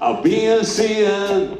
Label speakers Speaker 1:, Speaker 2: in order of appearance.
Speaker 1: of being sin.